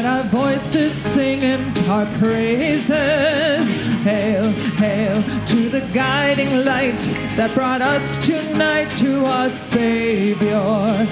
Let our voices sing him our praises. Hail, hail to the guiding light that brought us tonight to our Savior.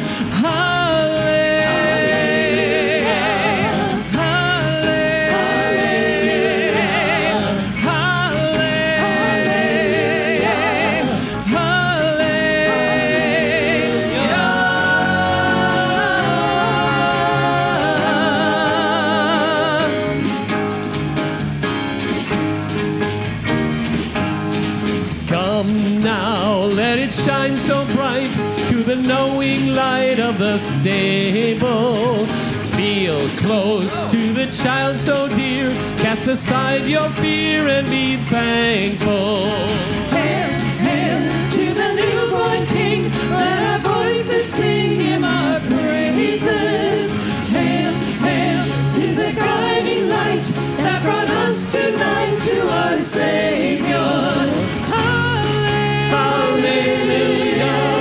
Come now, let it shine so bright through the knowing light of the stable. Feel close to the child so dear. Cast aside your fear and be thankful. Hail, hail to the newborn King. Let our voices sing him our praises. Hail, hail to the guiding light that brought us tonight to our Savior. Hallelujah.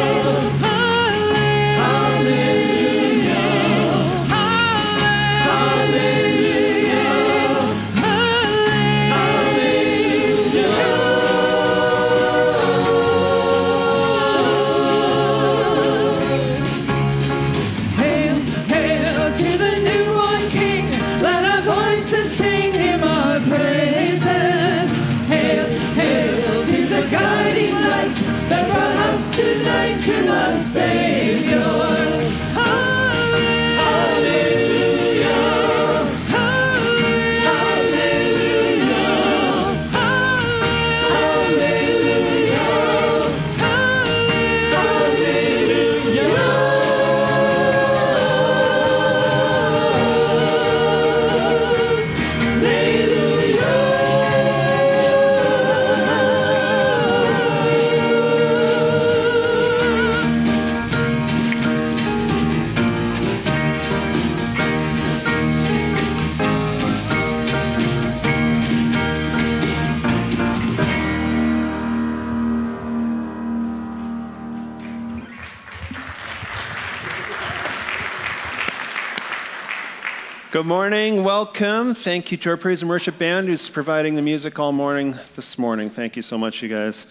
Good morning, welcome. Thank you to our praise and worship band who's providing the music all morning this morning. Thank you so much, you guys.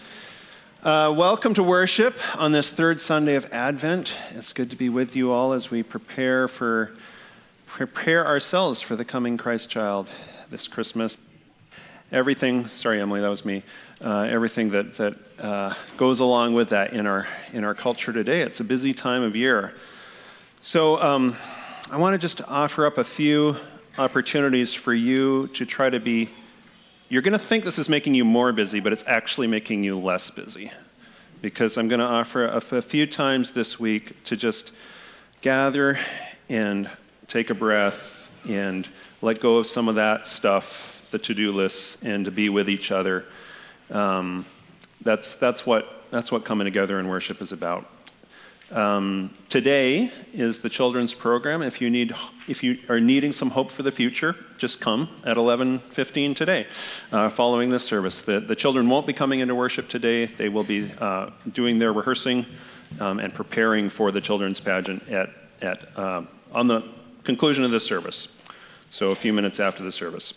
Uh, welcome to worship on this third Sunday of Advent. It's good to be with you all as we prepare for prepare ourselves for the coming Christ child this Christmas. Everything, sorry, Emily, that was me. Uh, everything that that uh, goes along with that in our in our culture today. It's a busy time of year. So. Um, I want to just offer up a few opportunities for you to try to be. You're going to think this is making you more busy, but it's actually making you less busy. Because I'm going to offer a, a few times this week to just gather and take a breath and let go of some of that stuff, the to do lists, and to be with each other. Um, that's, that's, what, that's what coming together in worship is about. Um, today is the children's program. If you need, if you are needing some hope for the future, just come at 11:15 today, uh, following this service. The, the children won't be coming into worship today. They will be uh, doing their rehearsing um, and preparing for the children's pageant at, at uh, on the conclusion of this service. So a few minutes after the service.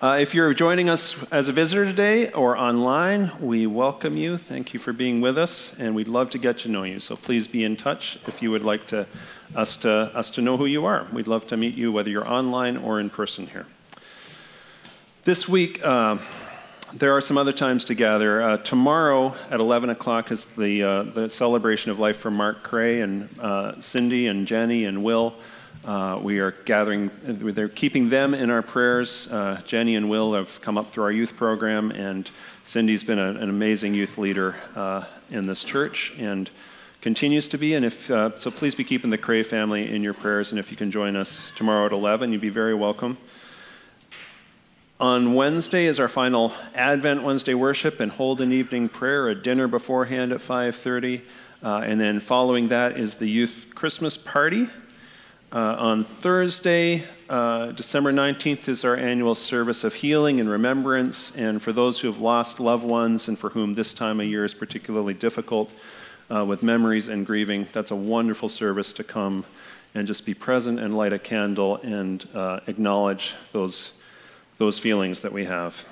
Uh, if you're joining us as a visitor today or online, we welcome you. Thank you for being with us, and we'd love to get to know you. So please be in touch if you would like to, us, to, us to know who you are. We'd love to meet you whether you're online or in person here. This week, uh, there are some other times to gather. Uh, tomorrow at 11 o'clock is the, uh, the celebration of life for Mark Cray and uh, Cindy and Jenny and Will. Uh, we are gathering, they're keeping them in our prayers. Uh, Jenny and Will have come up through our youth program, and Cindy's been a, an amazing youth leader uh, in this church and continues to be. And if uh, so, please be keeping the Cray family in your prayers. And if you can join us tomorrow at 11, you'd be very welcome. On Wednesday is our final Advent Wednesday worship and Holden evening prayer, a dinner beforehand at 5:30. Uh, and then following that is the youth Christmas party. Uh, on Thursday, uh, December 19th, is our annual service of healing and remembrance. And for those who have lost loved ones and for whom this time of year is particularly difficult uh, with memories and grieving, that's a wonderful service to come and just be present and light a candle and uh, acknowledge those, those feelings that we have.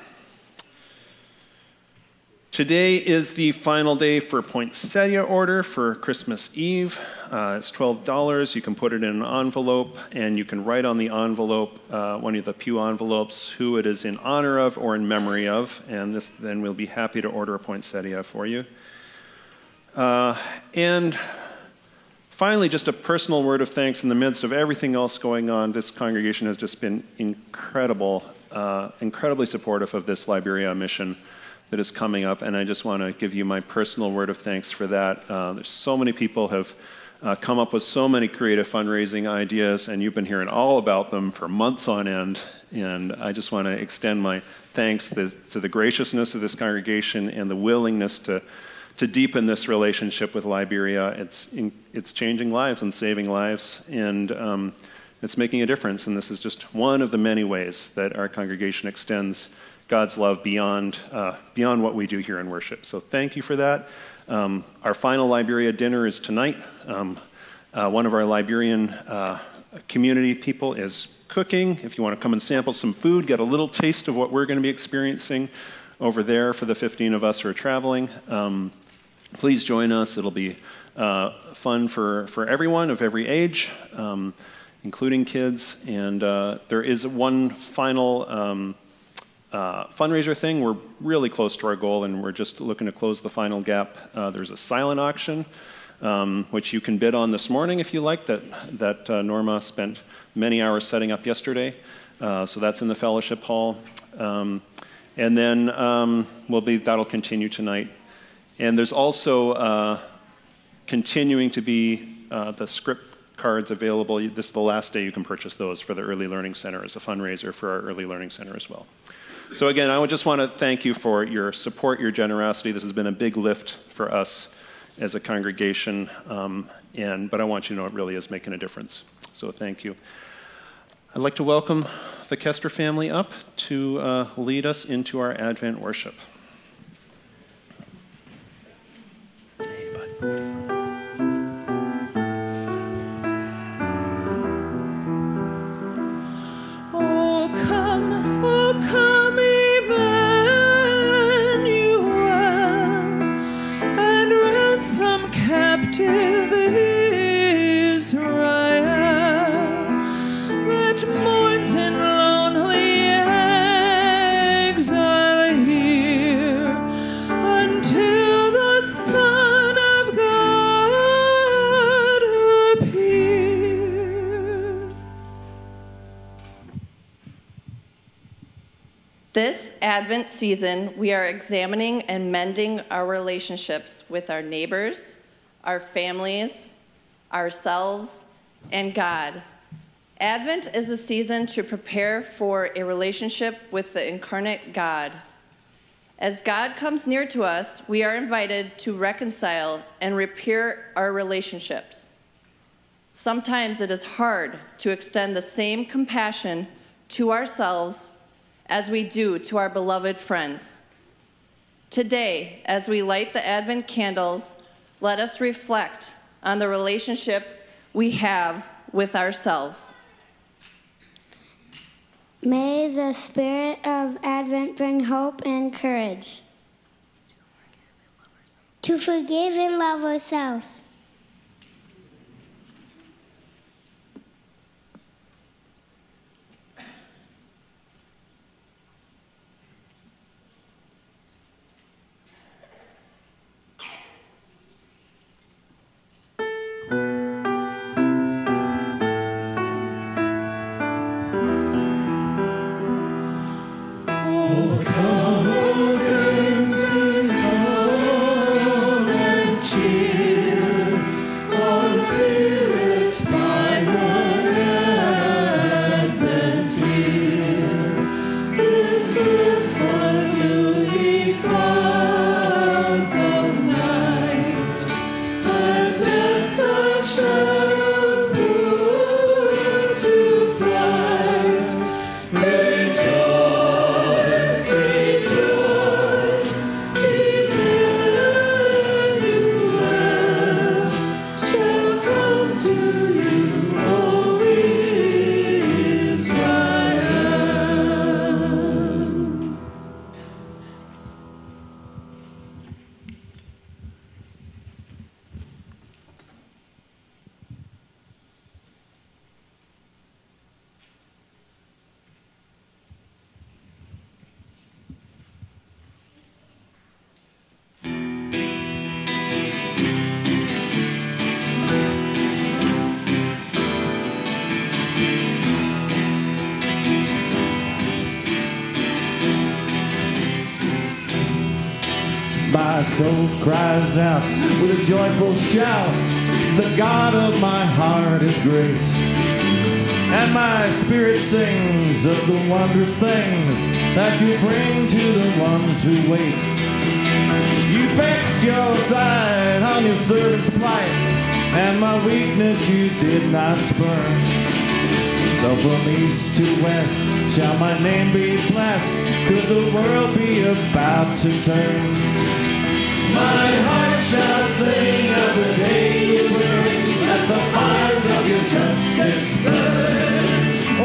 Today is the final day for poinsettia order for Christmas Eve. Uh, it's $12. You can put it in an envelope, and you can write on the envelope, uh, one of the pew envelopes, who it is in honor of or in memory of, and this, then we'll be happy to order a poinsettia for you. Uh, and finally, just a personal word of thanks in the midst of everything else going on. This congregation has just been incredible, uh, incredibly supportive of this Liberia mission that is coming up, and I just want to give you my personal word of thanks for that. Uh, there's so many people have uh, come up with so many creative fundraising ideas, and you've been hearing all about them for months on end. And I just want to extend my thanks to, to the graciousness of this congregation and the willingness to, to deepen this relationship with Liberia. It's, in, it's changing lives and saving lives, and um, it's making a difference. And this is just one of the many ways that our congregation extends God's love beyond, uh, beyond what we do here in worship. So thank you for that. Um, our final Liberia dinner is tonight. Um, uh, one of our Liberian uh, community people is cooking. If you want to come and sample some food, get a little taste of what we're going to be experiencing over there for the 15 of us who are traveling, um, please join us. It'll be uh, fun for, for everyone of every age, um, including kids. And uh, there is one final um, uh, fundraiser thing, we're really close to our goal and we're just looking to close the final gap. Uh, there's a silent auction, um, which you can bid on this morning if you like, that, that uh, Norma spent many hours setting up yesterday. Uh, so that's in the fellowship hall. Um, and then um, we'll be, that'll continue tonight. And there's also uh, continuing to be uh, the scrip cards available. This is the last day you can purchase those for the Early Learning Center as a fundraiser for our Early Learning Center as well. So again, I just want to thank you for your support, your generosity. This has been a big lift for us as a congregation, um, and, but I want you to know it really is making a difference. So thank you. I'd like to welcome the Kester family up to uh, lead us into our Advent worship. Season, we are examining and mending our relationships with our neighbors, our families, ourselves, and God. Advent is a season to prepare for a relationship with the incarnate God. As God comes near to us, we are invited to reconcile and repair our relationships. Sometimes it is hard to extend the same compassion to ourselves as we do to our beloved friends. Today, as we light the Advent candles, let us reflect on the relationship we have with ourselves. May the spirit of Advent bring hope and courage to forgive and love ourselves. Come, out with a joyful shout. The God of my heart is great. And my spirit sings of the wondrous things that you bring to the ones who wait. You fixed your sight on your servant's plight, and my weakness you did not spurn. So from east to west shall my name be blessed. Could the world be about to turn? My heart shall sing of the day you bring. Let the fires of your justice burn.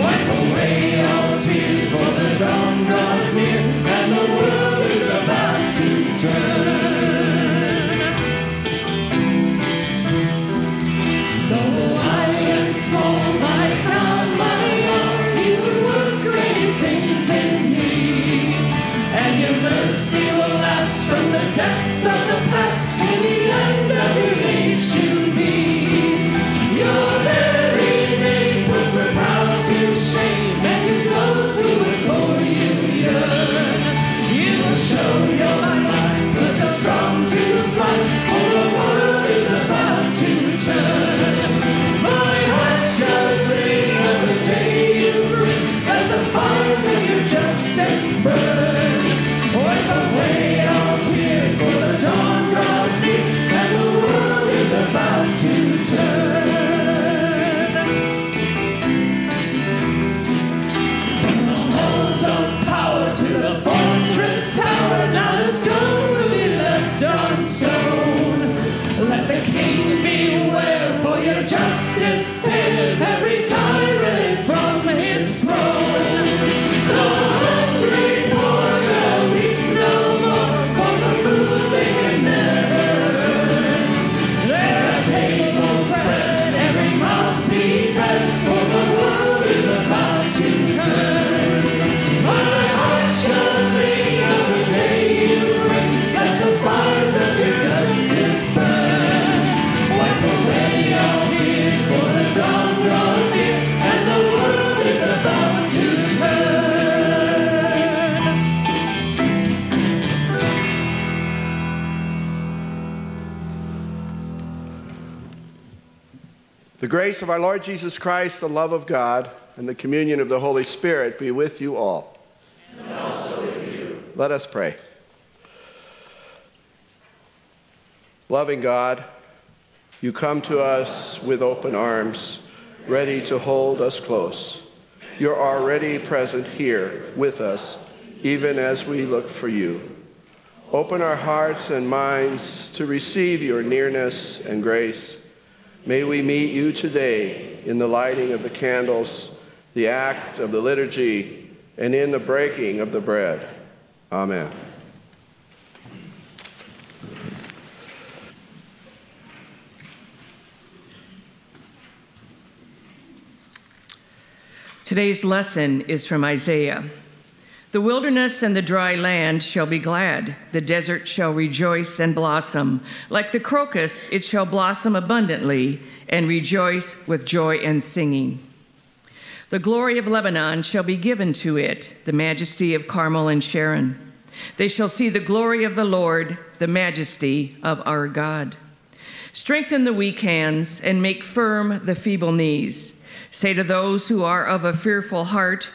Wipe away all tears, for the dawn draws near, and the world is about to turn. Though I am small, my my you work great things in me. And your mercy will last from the depths of the past grace of our Lord Jesus Christ, the love of God, and the communion of the Holy Spirit be with you all. And also with you. Let us pray. Loving God, you come to us with open arms, ready to hold us close. You're already present here with us, even as we look for you. Open our hearts and minds to receive your nearness and grace. May we meet you today in the lighting of the candles, the act of the liturgy, and in the breaking of the bread. Amen. Today's lesson is from Isaiah. The wilderness and the dry land shall be glad. The desert shall rejoice and blossom. Like the crocus, it shall blossom abundantly and rejoice with joy and singing. The glory of Lebanon shall be given to it, the majesty of Carmel and Sharon. They shall see the glory of the Lord, the majesty of our God. Strengthen the weak hands and make firm the feeble knees. Say to those who are of a fearful heart,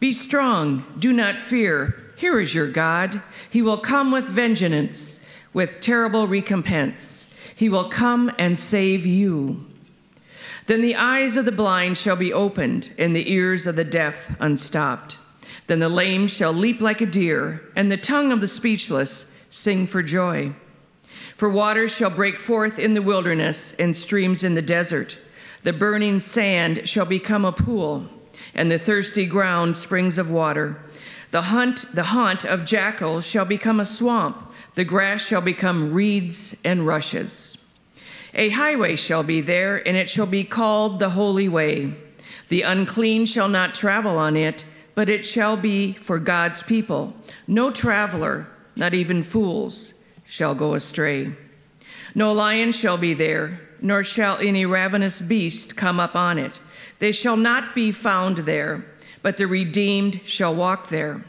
Be strong, do not fear. Here is your God. He will come with vengeance, with terrible recompense. He will come and save you. Then the eyes of the blind shall be opened, and the ears of the deaf unstopped. Then the lame shall leap like a deer, and the tongue of the speechless sing for joy. For waters shall break forth in the wilderness, and streams in the desert. The burning sand shall become a pool, and the thirsty ground springs of water. The hunt, the haunt of jackals shall become a swamp. The grass shall become reeds and rushes. A highway shall be there, and it shall be called the Holy Way. The unclean shall not travel on it, but it shall be for God's people. No traveler, not even fools, shall go astray. No lion shall be there, nor shall any ravenous beast come up on it. They shall not be found there, but the redeemed shall walk there.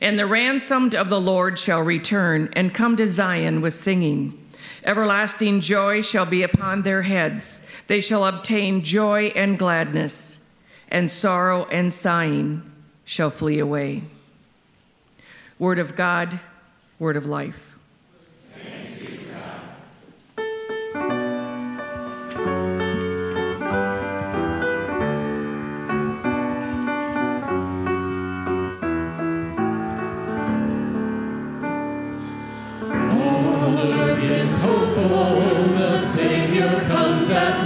And the ransomed of the Lord shall return and come to Zion with singing. Everlasting joy shall be upon their heads. They shall obtain joy and gladness, and sorrow and sighing shall flee away. Word of God, word of life. Savior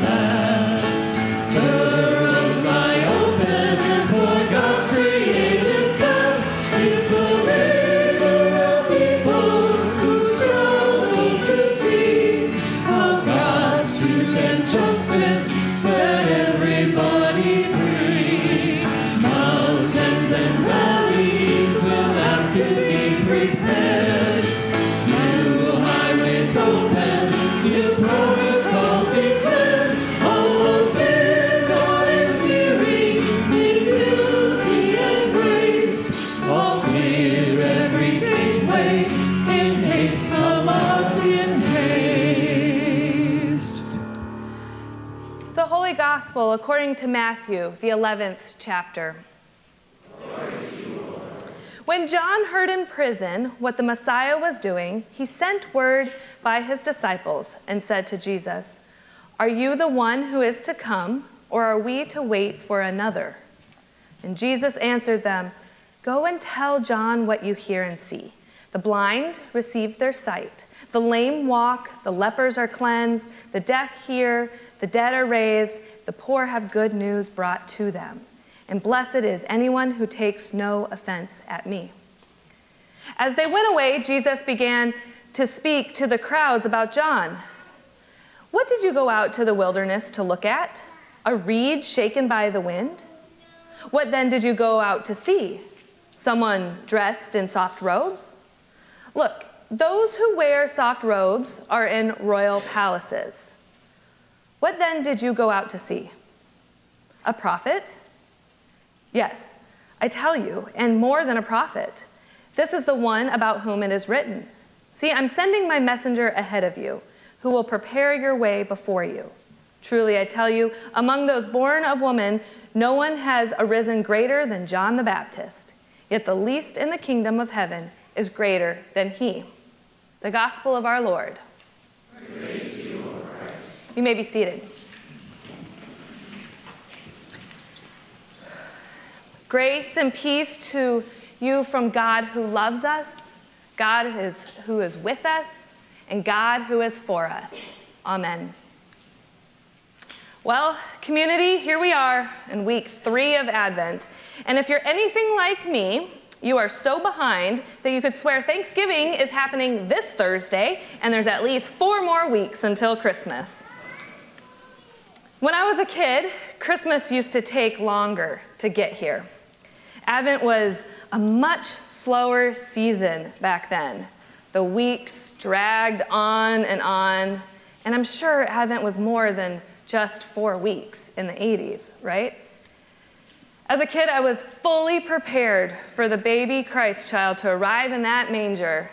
According to Matthew, the 11th chapter. When John heard in prison what the Messiah was doing, he sent word by his disciples and said to Jesus, Are you the one who is to come, or are we to wait for another? And Jesus answered them, Go and tell John what you hear and see. The blind receive their sight, the lame walk, the lepers are cleansed, the deaf hear, the dead are raised, the poor have good news brought to them. And blessed is anyone who takes no offense at me. As they went away, Jesus began to speak to the crowds about John. What did you go out to the wilderness to look at? A reed shaken by the wind? What then did you go out to see? Someone dressed in soft robes? Look, those who wear soft robes are in royal palaces. What then did you go out to see? A prophet? Yes, I tell you, and more than a prophet. This is the one about whom it is written See, I'm sending my messenger ahead of you, who will prepare your way before you. Truly, I tell you, among those born of woman, no one has arisen greater than John the Baptist. Yet the least in the kingdom of heaven is greater than he. The gospel of our Lord. You may be seated. Grace and peace to you from God who loves us, God is, who is with us, and God who is for us. Amen. Well, community, here we are in week three of Advent. And if you're anything like me, you are so behind that you could swear Thanksgiving is happening this Thursday, and there's at least four more weeks until Christmas. When I was a kid, Christmas used to take longer to get here. Advent was a much slower season back then. The weeks dragged on and on, and I'm sure Advent was more than just four weeks in the 80s, right? As a kid, I was fully prepared for the baby Christ child to arrive in that manger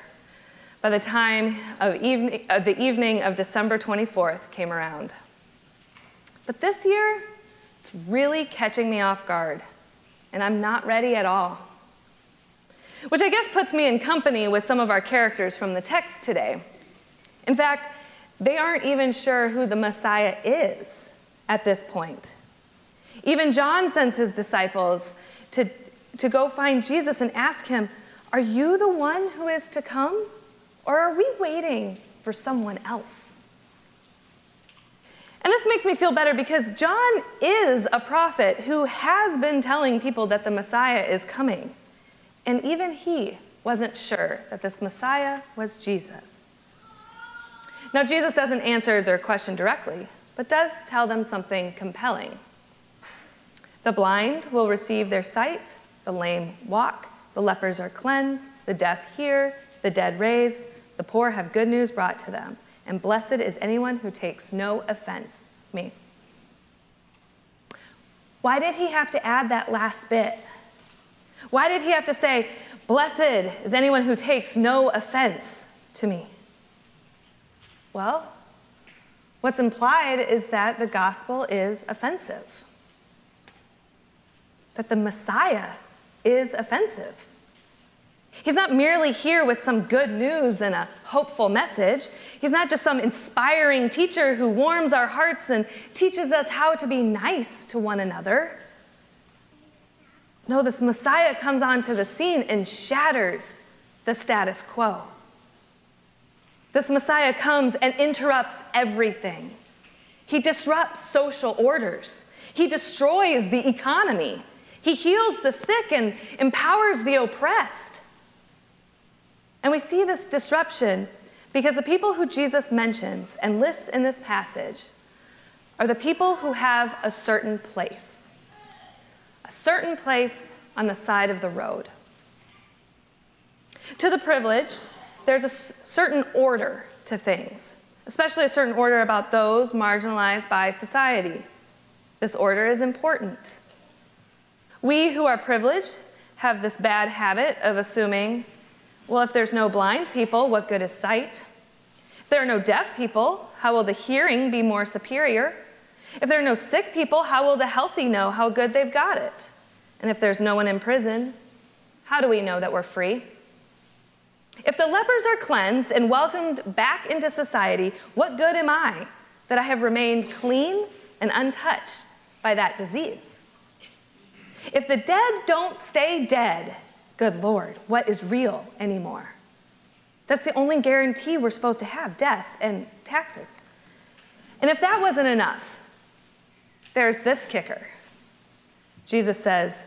by the time of, the evening of December 24th came around. But this year, it's really catching me off guard, and I'm not ready at all. Which I guess puts me in company with some of our characters from the text today. In fact, they aren't even sure who the Messiah is at this point. Even John sends his disciples to, to go find Jesus and ask him, Are you the one who is to come? Or are we waiting for someone else? And this makes me feel better because John is a prophet who has been telling people that the Messiah is coming. And even he wasn't sure that this Messiah was Jesus. Now, Jesus doesn't answer their question directly, but does tell them something compelling. The blind will receive their sight, the lame walk, the lepers are cleansed, the deaf hear, the dead raised, the poor have good news brought to them, and blessed is anyone who takes no offense, me. Why did he have to add that last bit? Why did he have to say, Blessed is anyone who takes no offense to me? Well, what's implied is that the gospel is offensive, that the Messiah is offensive. He's not merely here with some good news and a hopeful message. He's not just some inspiring teacher who warms our hearts and teaches us how to be nice to one another. No, this Messiah comes onto the scene and shatters the status quo. This Messiah comes and interrupts everything. He disrupts social orders. He destroys the economy. He heals the sick and empowers the oppressed. And we see this disruption because the people who Jesus mentions and lists in this passage are the people who have a certain place, a certain place on the side of the road. To the privileged, there's a certain order to things, especially a certain order about those marginalized by society. This order is important. We who are privileged have this bad habit of assuming well, if there's no blind people, what good is sight? If there are no deaf people, how will the hearing be more superior? If there are no sick people, how will the healthy know how good they've got it? And if there's no one in prison, how do we know that we're free? If the lepers are cleansed and welcomed back into society, what good am I that I have remained clean and untouched by that disease? If the dead don't stay dead, good Lord, what is real anymore? That's the only guarantee we're supposed to have death and taxes. And if that wasn't enough, there's this kicker. Jesus says,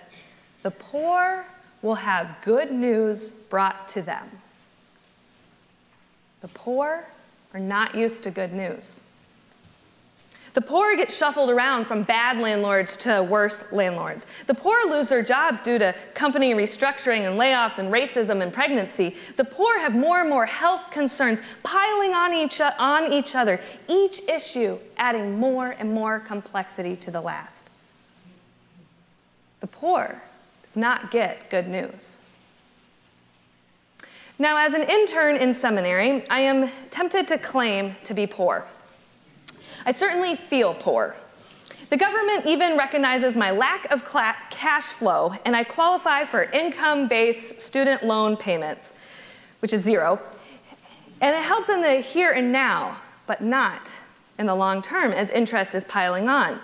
The poor will have good news brought to them. The poor are not used to good news. The poor get shuffled around from bad landlords to worse landlords. The poor lose their jobs due to company restructuring and layoffs and racism and pregnancy. The poor have more and more health concerns piling on each, on each other, each issue adding more and more complexity to the last. The poor does not get good news. Now, as an intern in seminary, I am tempted to claim to be poor. I certainly feel poor. The government even recognizes my lack of cash flow, and I qualify for income based student loan payments, which is zero. And it helps in the here and now, but not in the long term as interest is piling on.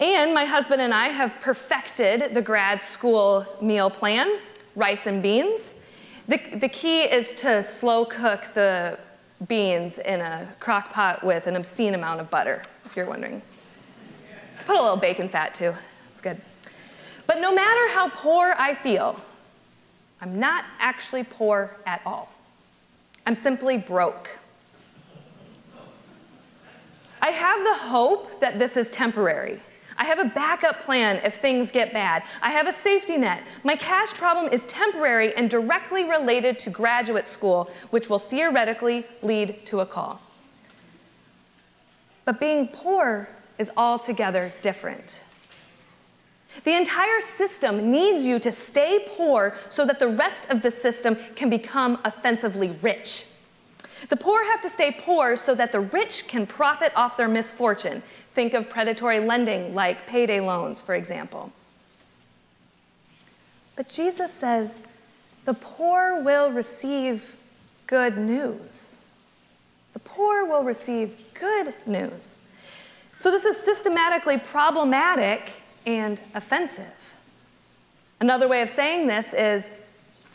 And my husband and I have perfected the grad school meal plan rice and beans. The, the key is to slow cook the beans in a crock pot with an obscene amount of butter, if you're wondering. Put a little bacon fat too, it's good. But no matter how poor I feel, I'm not actually poor at all. I'm simply broke. I have the hope that this is temporary. I have a backup plan if things get bad. I have a safety net. My cash problem is temporary and directly related to graduate school, which will theoretically lead to a call. But being poor is altogether different. The entire system needs you to stay poor so that the rest of the system can become offensively rich. The poor have to stay poor so that the rich can profit off their misfortune. Think of predatory lending like payday loans, for example. But Jesus says the poor will receive good news. The poor will receive good news. So this is systematically problematic and offensive. Another way of saying this is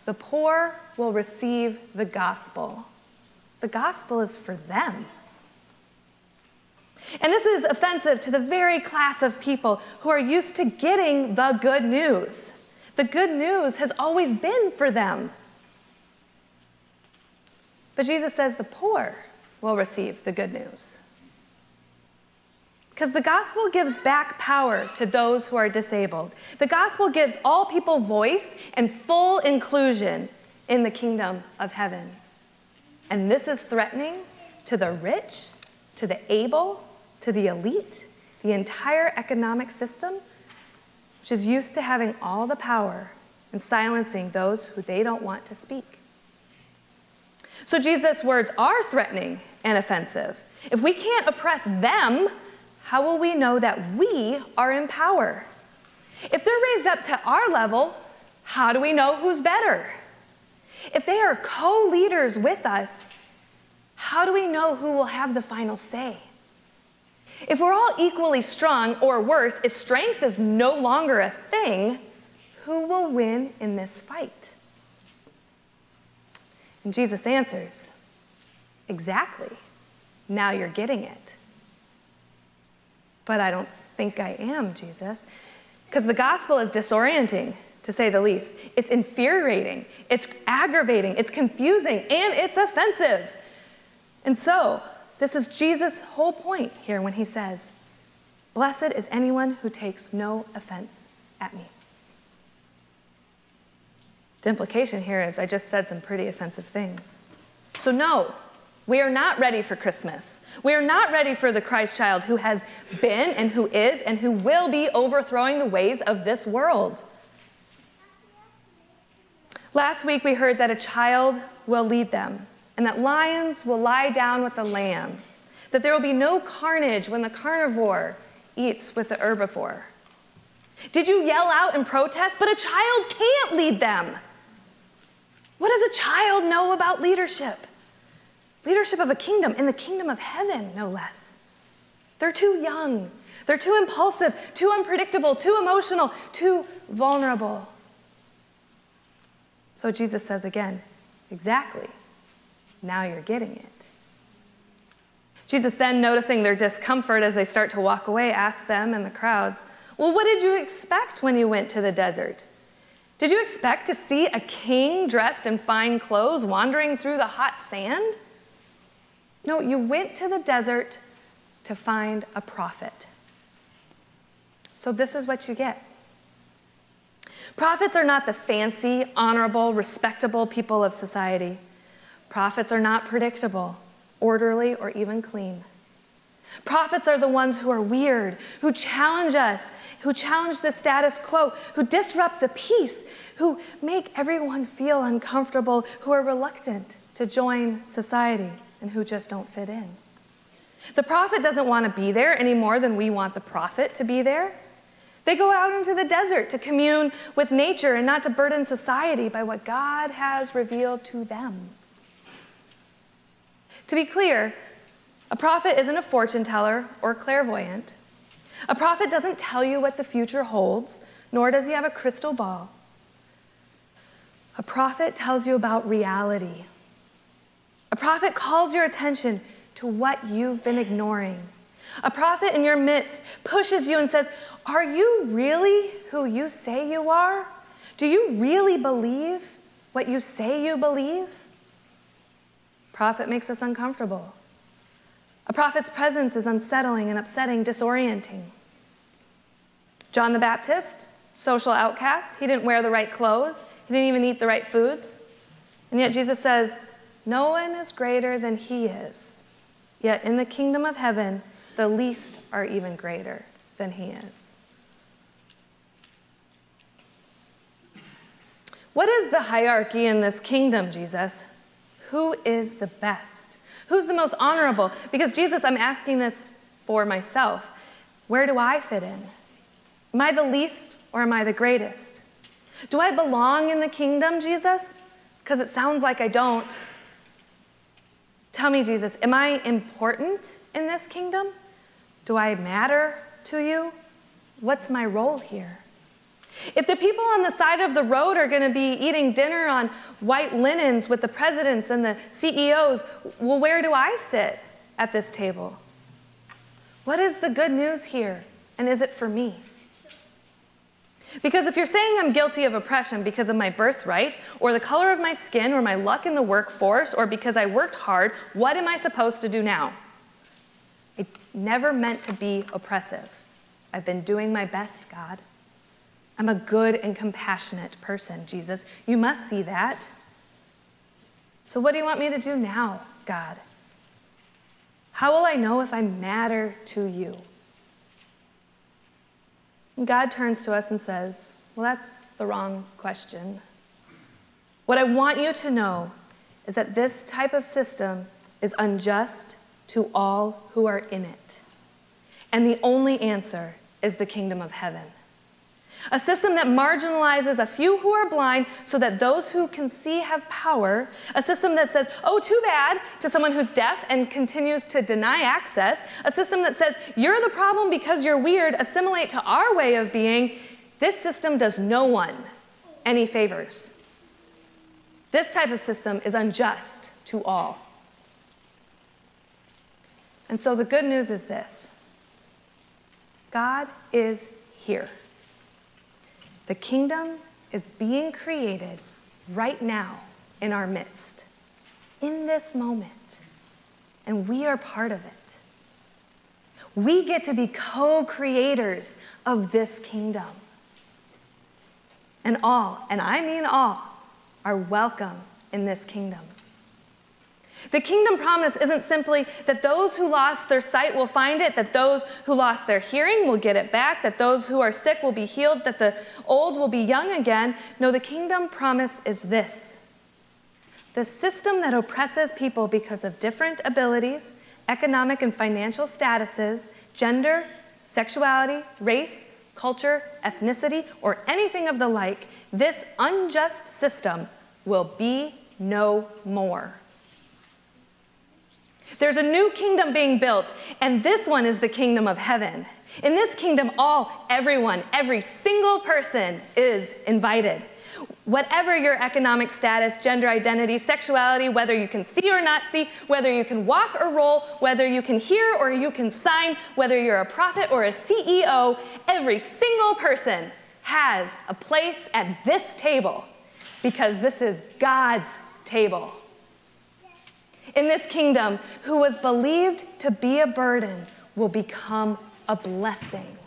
the poor will receive the gospel. The gospel is for them. And this is offensive to the very class of people who are used to getting the good news. The good news has always been for them. But Jesus says the poor will receive the good news. Because the gospel gives back power to those who are disabled. The gospel gives all people voice and full inclusion in the kingdom of heaven. And this is threatening to the rich, to the able, to the elite, the entire economic system, which is used to having all the power and silencing those who they don't want to speak. So Jesus' words are threatening and offensive. If we can't oppress them, how will we know that we are in power? If they're raised up to our level, how do we know who's better? If they are co leaders with us, how do we know who will have the final say? If we're all equally strong, or worse, if strength is no longer a thing, who will win in this fight? And Jesus answers, Exactly. Now you're getting it. But I don't think I am, Jesus. Because the gospel is disorienting, to say the least. It's infuriating, it's aggravating, it's confusing, and it's offensive. And so, this is Jesus' whole point here when he says, Blessed is anyone who takes no offense at me. The implication here is I just said some pretty offensive things. So, no, we are not ready for Christmas. We are not ready for the Christ child who has been and who is and who will be overthrowing the ways of this world. Last week we heard that a child will lead them and that lions will lie down with the lambs, that there will be no carnage when the carnivore eats with the herbivore. Did you yell out in protest? But a child can't lead them. What does a child know about leadership? Leadership of a kingdom, in the kingdom of heaven, no less. They're too young. They're too impulsive, too unpredictable, too emotional, too vulnerable. So Jesus says again, exactly. Now you're getting it. Jesus then, noticing their discomfort as they start to walk away, asks them and the crowds, Well, what did you expect when you went to the desert? Did you expect to see a king dressed in fine clothes wandering through the hot sand? No, you went to the desert to find a prophet. So, this is what you get. Prophets are not the fancy, honorable, respectable people of society. Prophets are not predictable, orderly, or even clean. Prophets are the ones who are weird, who challenge us, who challenge the status quo, who disrupt the peace, who make everyone feel uncomfortable, who are reluctant to join society, and who just don't fit in. The prophet doesn't want to be there any more than we want the prophet to be there. They go out into the desert to commune with nature and not to burden society by what God has revealed to them. To be clear, a prophet isn't a fortune teller or clairvoyant. A prophet doesn't tell you what the future holds, nor does he have a crystal ball. A prophet tells you about reality. A prophet calls your attention to what you've been ignoring. A prophet in your midst pushes you and says, Are you really who you say you are? Do you really believe what you say you believe? Prophet makes us uncomfortable. A prophet's presence is unsettling and upsetting, disorienting. John the Baptist, social outcast, he didn't wear the right clothes, he didn't even eat the right foods. And yet Jesus says, No one is greater than he is. Yet in the kingdom of heaven, the least are even greater than he is. What is the hierarchy in this kingdom, Jesus? Who is the best? Who's the most honorable? Because, Jesus, I'm asking this for myself. Where do I fit in? Am I the least or am I the greatest? Do I belong in the kingdom, Jesus? Because it sounds like I don't. Tell me, Jesus, am I important in this kingdom? Do I matter to you? What's my role here? If the people on the side of the road are going to be eating dinner on white linens with the presidents and the CEOs, well, where do I sit at this table? What is the good news here? And is it for me? Because if you're saying I'm guilty of oppression because of my birthright, or the color of my skin, or my luck in the workforce, or because I worked hard, what am I supposed to do now? It never meant to be oppressive. I've been doing my best, God. I'm a good and compassionate person, Jesus. You must see that. So, what do you want me to do now, God? How will I know if I matter to you? And God turns to us and says, Well, that's the wrong question. What I want you to know is that this type of system is unjust to all who are in it. And the only answer is the kingdom of heaven. A system that marginalizes a few who are blind so that those who can see have power. A system that says, oh, too bad, to someone who's deaf and continues to deny access. A system that says, you're the problem because you're weird, assimilate to our way of being. This system does no one any favors. This type of system is unjust to all. And so the good news is this God is here. The kingdom is being created right now in our midst, in this moment, and we are part of it. We get to be co creators of this kingdom. And all, and I mean all, are welcome in this kingdom. The kingdom promise isn't simply that those who lost their sight will find it, that those who lost their hearing will get it back, that those who are sick will be healed, that the old will be young again. No, the kingdom promise is this the system that oppresses people because of different abilities, economic and financial statuses, gender, sexuality, race, culture, ethnicity, or anything of the like, this unjust system will be no more. There's a new kingdom being built, and this one is the kingdom of heaven. In this kingdom, all, everyone, every single person is invited. Whatever your economic status, gender identity, sexuality, whether you can see or not see, whether you can walk or roll, whether you can hear or you can sign, whether you're a prophet or a CEO, every single person has a place at this table because this is God's table in this kingdom who was believed to be a burden will become a blessing.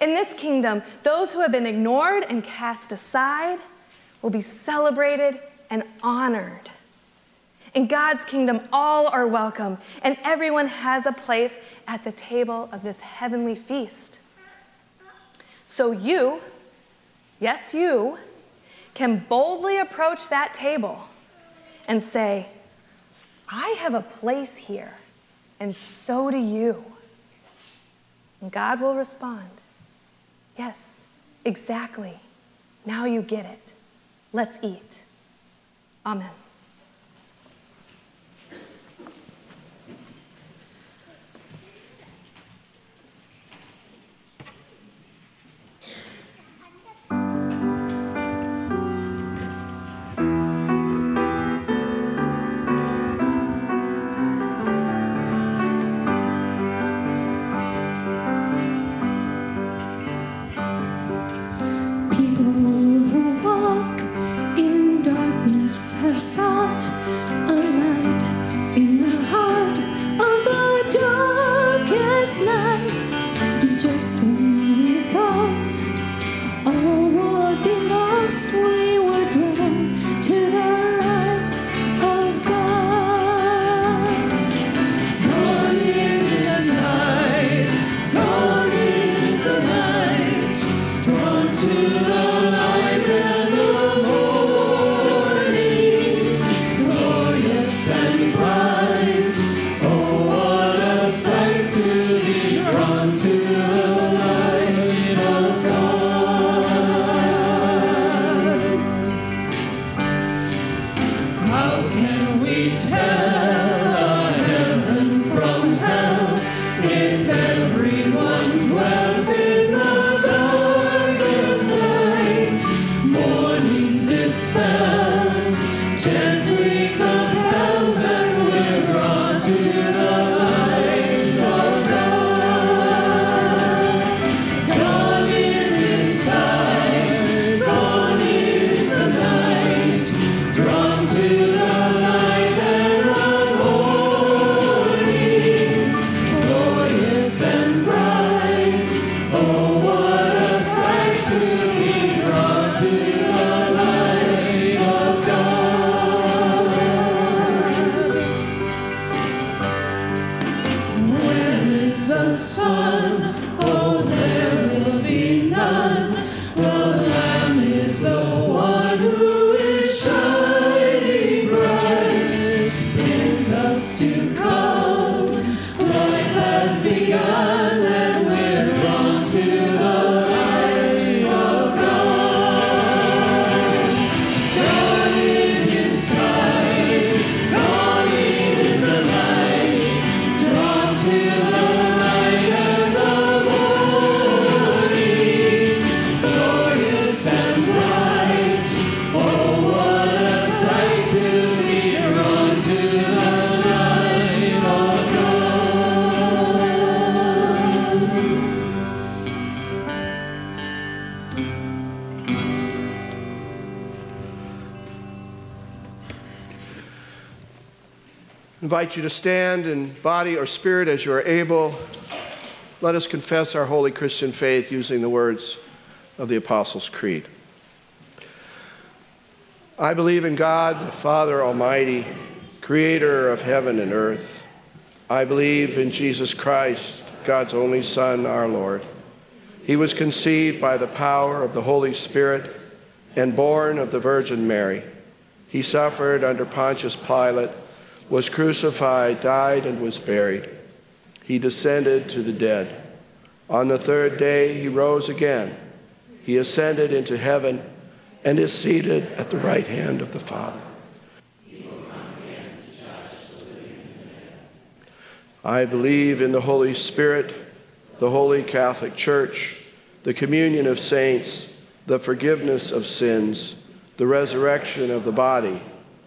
In this kingdom, those who have been ignored and cast aside will be celebrated and honored. In God's kingdom, all are welcome, and everyone has a place at the table of this heavenly feast. So you, yes, you, can boldly approach that table and say, I have a place here, and so do you. And God will respond, Yes, exactly. Now you get it. Let's eat. Amen. Begun and we're drawn to invite you to stand in body or spirit as you are able. Let us confess our holy Christian faith using the words of the Apostles' Creed. I believe in God, the Father Almighty, creator of heaven and earth. I believe in Jesus Christ, God's only Son, our Lord. He was conceived by the power of the Holy Spirit and born of the Virgin Mary. He suffered under Pontius Pilate, was crucified, died, and was buried. He descended to the dead. On the third day, he rose again. He ascended into heaven and is seated at the right hand of the Father. I believe in the Holy Spirit, the Holy Catholic Church, the communion of saints, the forgiveness of sins, the resurrection of the body,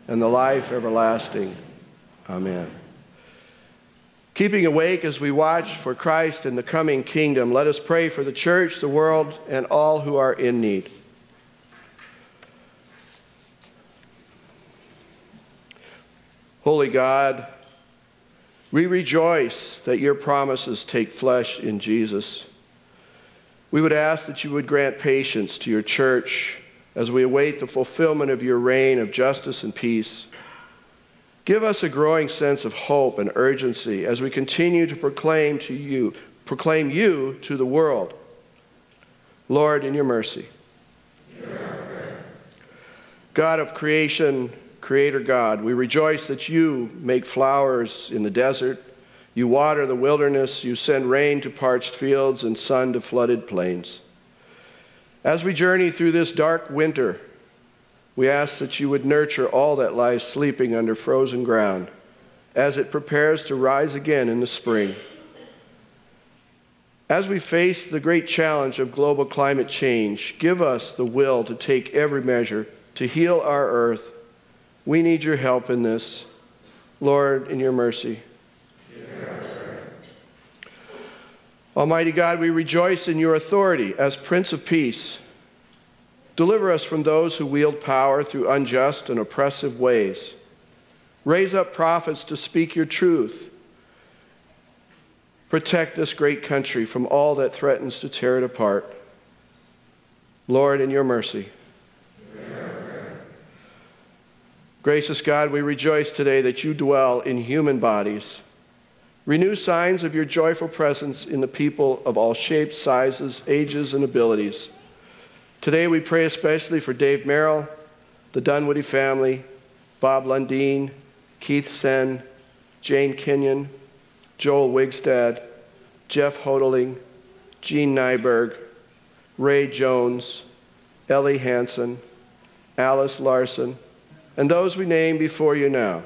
and the life everlasting. Amen. Keeping awake as we watch for Christ and the coming kingdom, let us pray for the church, the world, and all who are in need. Holy God, we rejoice that your promises take flesh in Jesus. We would ask that you would grant patience to your church as we await the fulfillment of your reign of justice and peace. Give us a growing sense of hope and urgency as we continue to proclaim to you, proclaim you to the world. Lord, in your mercy. God of creation, creator God, we rejoice that you make flowers in the desert, you water the wilderness, you send rain to parched fields and sun to flooded plains. As we journey through this dark winter, we ask that you would nurture all that lies sleeping under frozen ground as it prepares to rise again in the spring. As we face the great challenge of global climate change, give us the will to take every measure to heal our earth. We need your help in this. Lord, in your mercy. Almighty God, we rejoice in your authority as Prince of Peace. Deliver us from those who wield power through unjust and oppressive ways. Raise up prophets to speak your truth. Protect this great country from all that threatens to tear it apart. Lord, in your mercy. Gracious God, we rejoice today that you dwell in human bodies. Renew signs of your joyful presence in the people of all shapes, sizes, ages, and abilities. Today we pray especially for Dave Merrill, the Dunwoody family, Bob Lundeen, Keith Sen, Jane Kenyon, Joel Wigstad, Jeff Hodeling, Gene Nyberg, Ray Jones, Ellie Hansen, Alice Larson, and those we name before you now.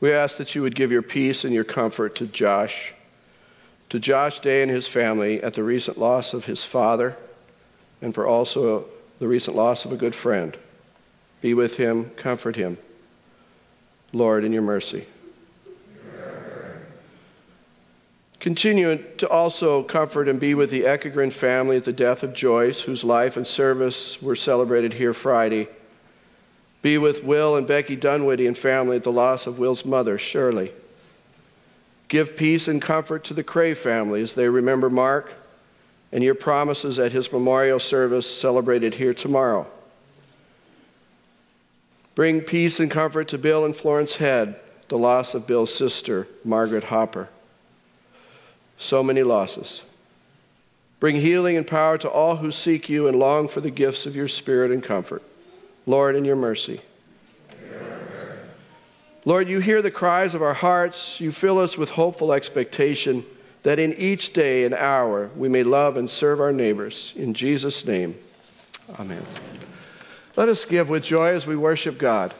We ask that you would give your peace and your comfort to Josh, to Josh Day and his family at the recent loss of his father, and for also the recent loss of a good friend. Be with him, comfort him. Lord, in your mercy. Continue to also comfort and be with the Ekegren family at the death of Joyce, whose life and service were celebrated here Friday. Be with Will and Becky Dunwoody and family at the loss of Will's mother, Shirley. Give peace and comfort to the Cray family as they remember Mark, and your promises at his memorial service celebrated here tomorrow. Bring peace and comfort to Bill and Florence Head, the loss of Bill's sister, Margaret Hopper. So many losses. Bring healing and power to all who seek you and long for the gifts of your spirit and comfort. Lord, in your mercy. Lord, you hear the cries of our hearts. You fill us with hopeful expectation that in each day and hour we may love and serve our neighbors. In Jesus' name, amen. Let us give with joy as we worship God.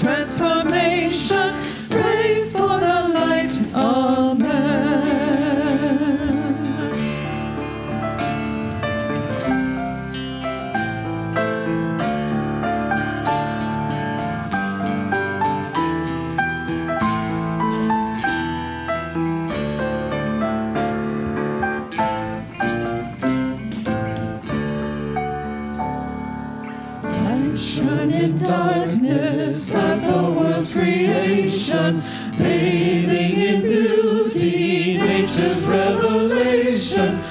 Transformation. Revelation.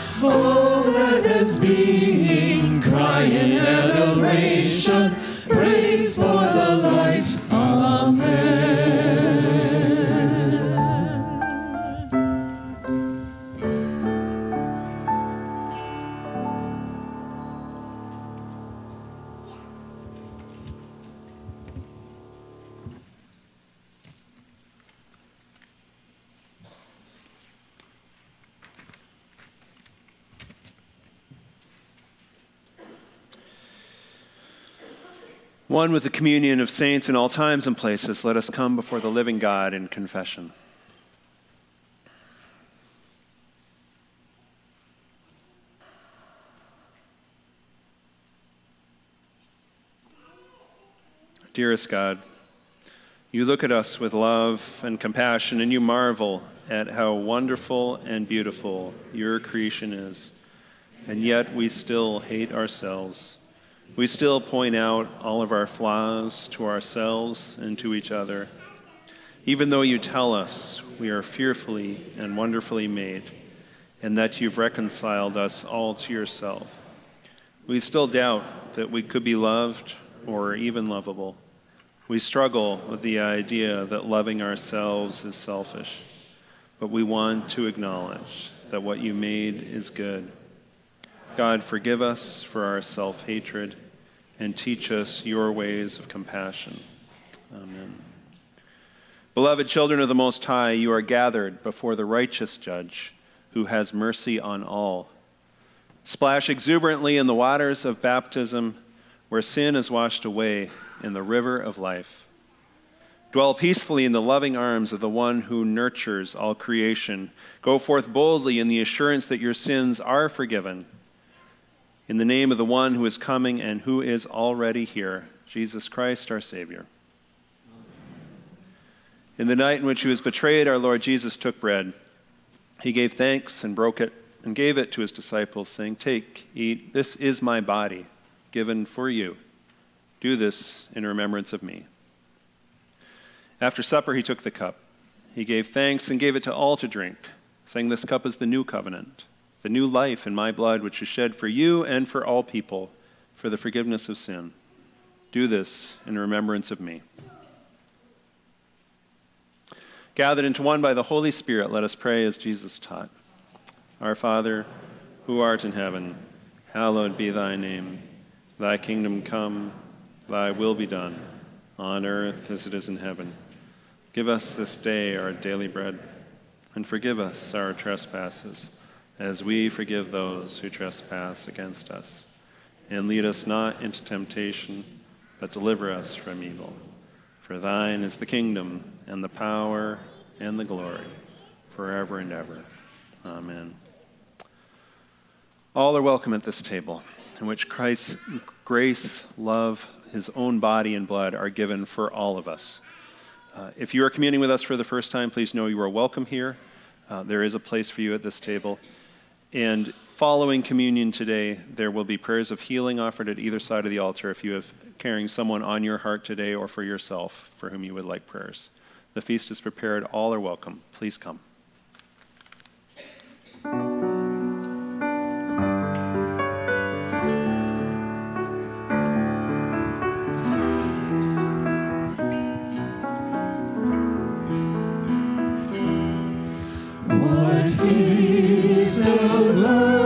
One with the communion of saints in all times and places, let us come before the living God in confession. Dearest God, you look at us with love and compassion, and you marvel at how wonderful and beautiful your creation is. And yet we still hate ourselves. We still point out all of our flaws to ourselves and to each other, even though you tell us we are fearfully and wonderfully made, and that you've reconciled us all to yourself. We still doubt that we could be loved or even lovable. We struggle with the idea that loving ourselves is selfish, but we want to acknowledge that what you made is good. God, forgive us for our self hatred and teach us your ways of compassion. Amen. Beloved children of the Most High, you are gathered before the righteous judge who has mercy on all. Splash exuberantly in the waters of baptism where sin is washed away in the river of life. Dwell peacefully in the loving arms of the one who nurtures all creation. Go forth boldly in the assurance that your sins are forgiven. In the name of the one who is coming and who is already here, Jesus Christ, our Savior. In the night in which he was betrayed, our Lord Jesus took bread. He gave thanks and broke it and gave it to his disciples, saying, Take, eat, this is my body, given for you. Do this in remembrance of me. After supper, he took the cup. He gave thanks and gave it to all to drink, saying, This cup is the new covenant, the new life in my blood, which is shed for you and for all people for the forgiveness of sin. Do this in remembrance of me. Gathered into one by the Holy Spirit, let us pray as Jesus taught. Our Father, who art in heaven, hallowed be thy name. Thy kingdom come, thy will be done, on earth as it is in heaven. Give us this day our daily bread, and forgive us our trespasses, as we forgive those who trespass against us. And lead us not into temptation, but deliver us from evil. For thine is the kingdom, and the power, and the glory, forever and ever. Amen. All are welcome at this table, in which Christ's grace, love, his own body and blood are given for all of us. Uh, if you are communing with us for the first time, please know you are welcome here. Uh, there is a place for you at this table. And following communion today, there will be prayers of healing offered at either side of the altar if you have carrying someone on your heart today or for yourself for whom you would like prayers. The feast is prepared. All are welcome. Please come. Of love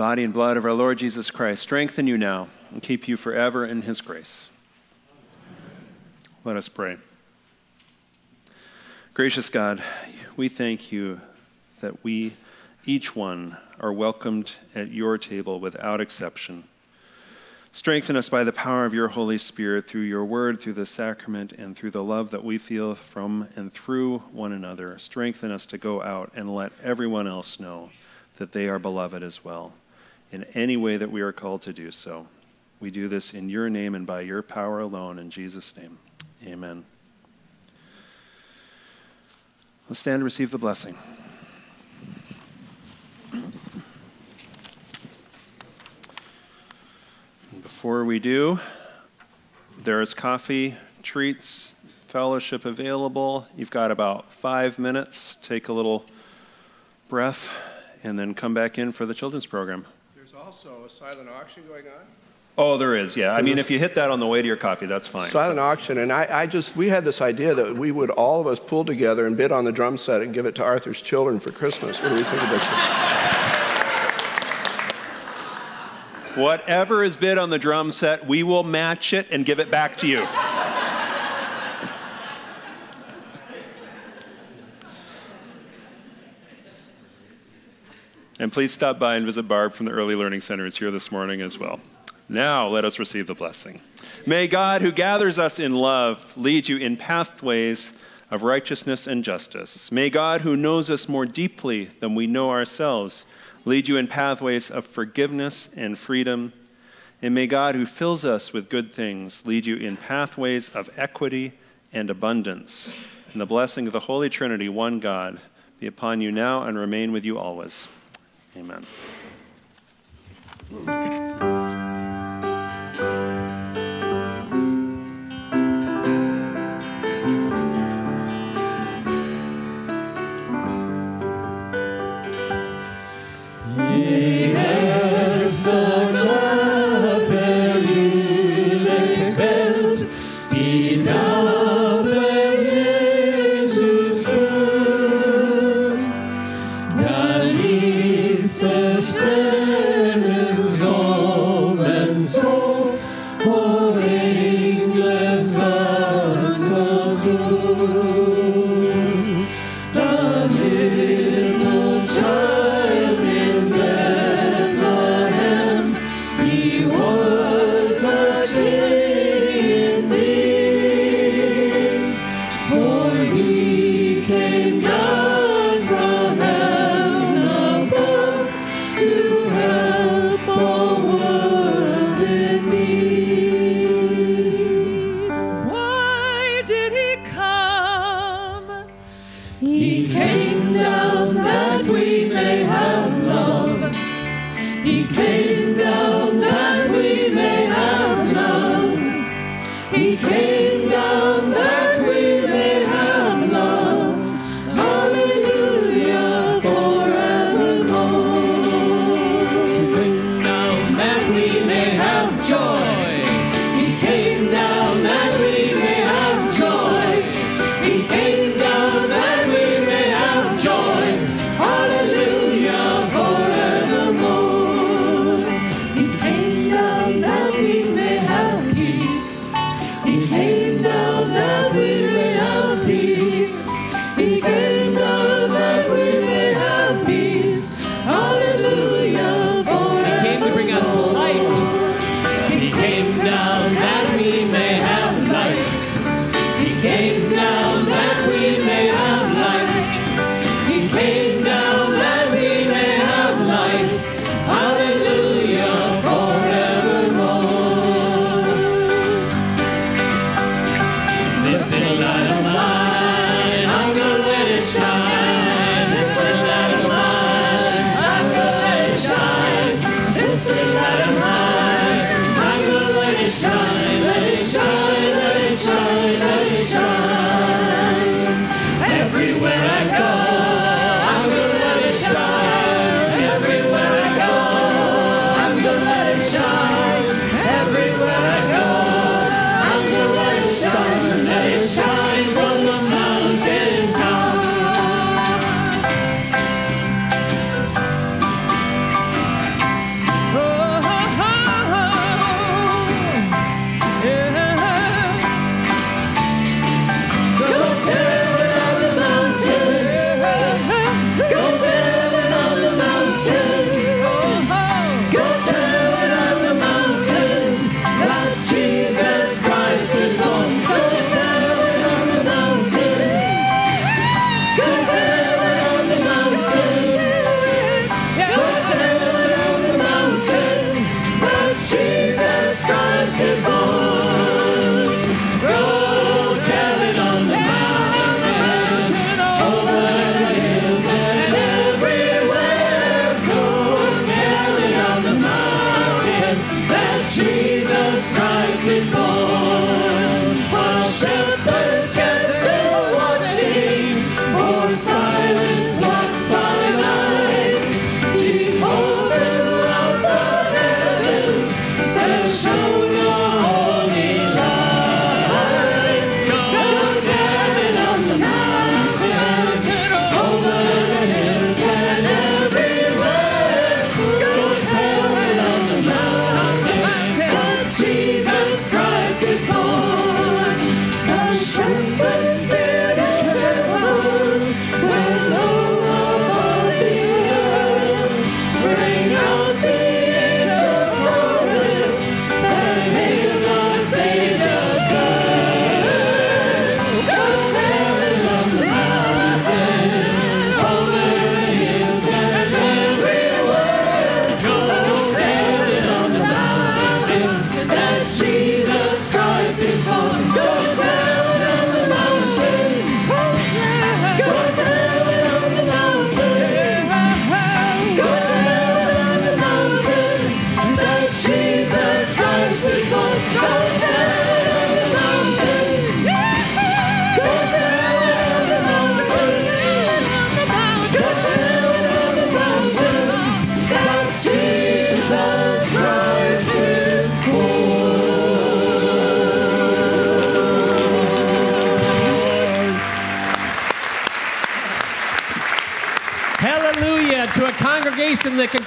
body and blood of our Lord Jesus Christ strengthen you now and keep you forever in his grace. Let us pray. Gracious God, we thank you that we, each one, are welcomed at your table without exception. Strengthen us by the power of your Holy Spirit through your word, through the sacrament, and through the love that we feel from and through one another. Strengthen us to go out and let everyone else know that they are beloved as well, in any way that we are called to do so. We do this in your name and by your power alone, in Jesus' name. Amen. Let's stand and receive the blessing. Before we do, there is coffee, treats, fellowship available. You've got about five minutes. Take a little breath and then come back in for the children's program. There's also a silent auction going on. Oh, there is, yeah. I mean, if you hit that on the way to your coffee, that's fine. Silent auction, and I, I just, we had this idea that we would all of us pull together and bid on the drum set and give it to Arthur's children for Christmas. What do we think about that? Whatever is bid on the drum set, we will match it and give it back to you. And please stop by and visit Barb from the Early Learning Center is here this morning as well. Now let us receive the blessing. May God, who gathers us in love, lead you in pathways of righteousness and justice. May God, who knows us more deeply than we know ourselves, lead you in pathways of forgiveness and freedom. And may God, who fills us with good things, lead you in pathways of equity and abundance. And the blessing of the Holy Trinity, one God, be upon you now and remain with you always. Amen. Jesus Christ is born.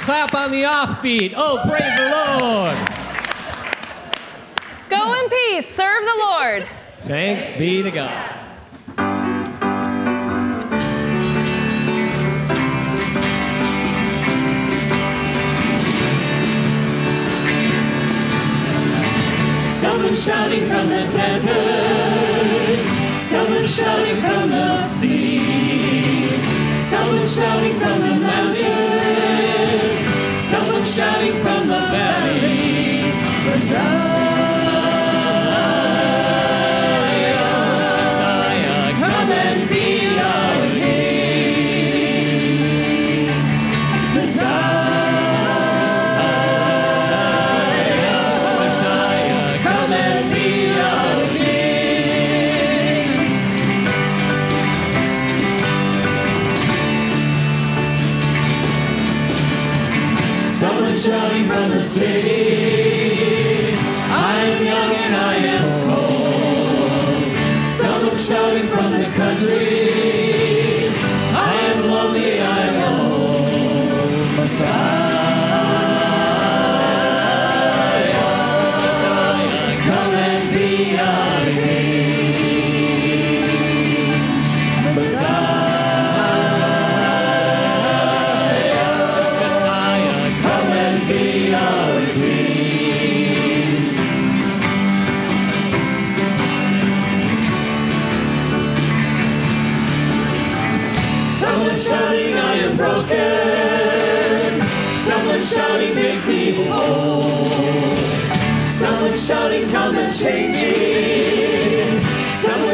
clap on the offbeat. Oh, praise the Lord. Go in peace, serve the Lord. Thanks be to God. Someone shouting from the desert, someone shouting from the sea, someone shouting from the mountain shining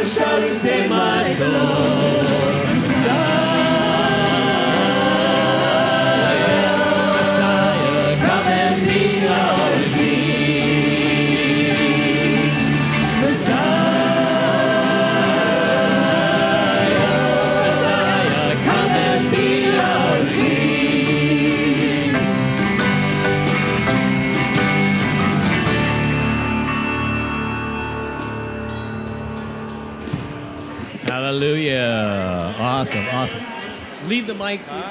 chores e my soul. leave the mics.